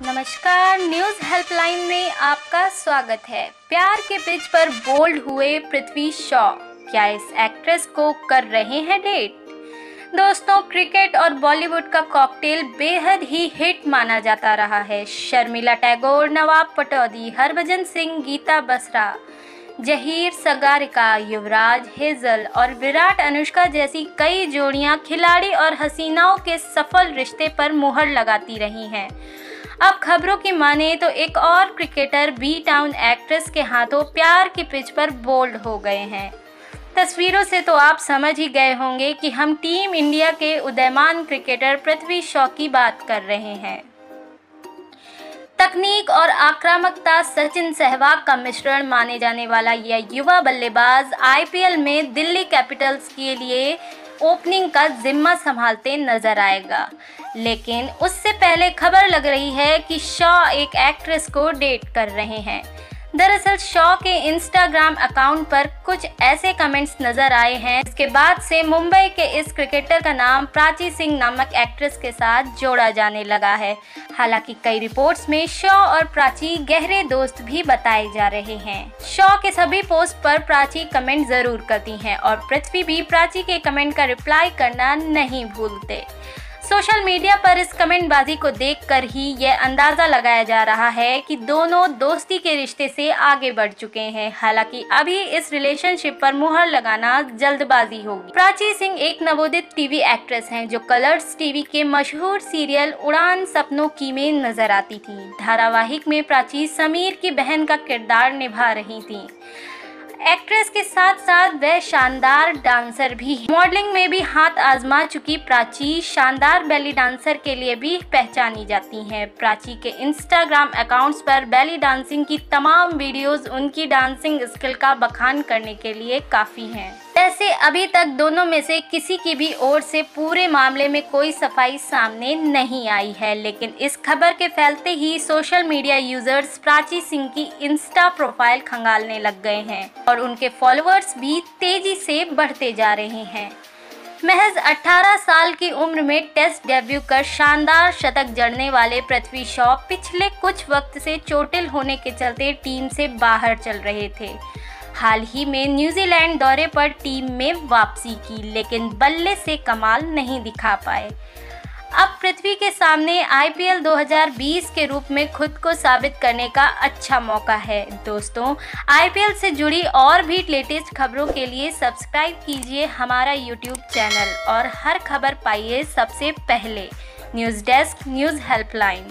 नमस्कार, news helpline में आपका स्वागत है। प्यार के पिच पर बोल्ड हुए पृथ्वी शॉ। क्या इस एक्ट्रेस को कर रहे हैं डेट? दोस्तों, क्रिकेट और बॉलीवुड का कॉकटेल बेहद ही हिट माना जाता रहा है। शर्मिला टैगोर, नवाब पटौदी, हरभजन सिंह, गीता बसरा, जहीर सगारिका, युवराज हेजल और विराट अनुष्का जैसी कई जोड़ियाँ खिलाड़ी और हसीनाओं के सफल रिश्ते पर मुहर लगाती रही हैं। अब खबरों की माने तो एक और क्रिकेटर बी टाउन एक्ट्रेस के हाथों प्यार की पिच पर बोल्ड हो गए हैं। तस्वीरों से तो आप समझ ही गए होंगे कि हम टीम इंडिया के उदयमान क्रिकेटर पृथ्वी शॉ की बात कर रहे हैं। तकनीक और आक्रामकता सचिन सहवाग का मिश्रण माने जाने वाला यह युवा बल्लेबाज आईपीएल में दिल्ली कैपिटल्स के लिए ओपनिंग का जिम्मा संभालते नज़र आएगा। लेकिन उससे पहले खबर लग रही है कि शॉ एक एक्ट्रेस को डेट कर रहे हैं। दरअसल शॉ के इंस्टाग्राम अकाउंट पर कुछ ऐसे कमेंट्स नज़र आए हैं। इसके बाद से मुंबई के इस क्रिकेटर का नाम प्राची सिंह नामक एक्ट्रेस के साथ जोड़ा जाने लगा है। हालाँकि कई रिपोर्ट्स में शॉ और प्राची गहरे दोस्त भी बताए जा रहे हैं। शॉ के सभी पोस्ट पर प्राची कमेंट ज़रूर करती हैं और पृथ्वी भी प्राची के कमेंट का रिप्लाई करना नहीं भूलते। सोशल मीडिया पर इस कमेंटबाजी को देखकर ही यह अंदाज़ा लगाया जा रहा है कि दोनों दोस्ती के रिश्ते से आगे बढ़ चुके हैं। हालाँकि अभी इस रिलेशनशिप पर मुहर लगाना जल्दबाजी होगी। प्राची सिंह एक नवोदित टीवी एक्ट्रेस हैं जो कलर्स टीवी के मशहूर सीरियल उड़ान सपनों की में नज़र आती थी। धारावाहिक में प्राची समीर की बहन का किरदार निभा रही थी। एक्ट्रेस के साथ साथ वह शानदार डांसर भी है। मॉडलिंग में भी हाथ आजमा चुकी प्राची शानदार बैली डांसर के लिए भी पहचानी जाती हैं। प्राची के इंस्टाग्राम अकाउंट्स पर बैली डांसिंग की तमाम वीडियोस उनकी डांसिंग स्किल का बखान करने के लिए काफ़ी हैं। वैसे अभी तक दोनों में से किसी की भी ओर से पूरे मामले में कोई सफ़ाई सामने नहीं आई है, लेकिन इस खबर के फैलते ही social media users Prachi Singh की इंस्टा प्रोफ़ाइल खंगालने लग गए हैं और उनके फॉलोअर्स भी तेज़ी से बढ़ते जा रहे हैं। महज 18 साल की उम्र में टेस्ट डेब्यू कर शानदार शतक जड़ने वाले पृथ्वी शॉ पिछले कुछ वक्त से चोटिल होने के चलते टीम से बाहर चल रहे थे। हाल ही में न्यूजीलैंड दौरे पर टीम में वापसी की, लेकिन बल्ले से कमाल नहीं दिखा पाए। अब पृथ्वी के सामने आईपीएल 2020 के रूप में खुद को साबित करने का अच्छा मौका है। दोस्तों, आईपीएल से जुड़ी और भी लेटेस्ट खबरों के लिए सब्सक्राइब कीजिए हमारा यूट्यूब चैनल और हर खबर पाइए सबसे पहले। News desk news helpline.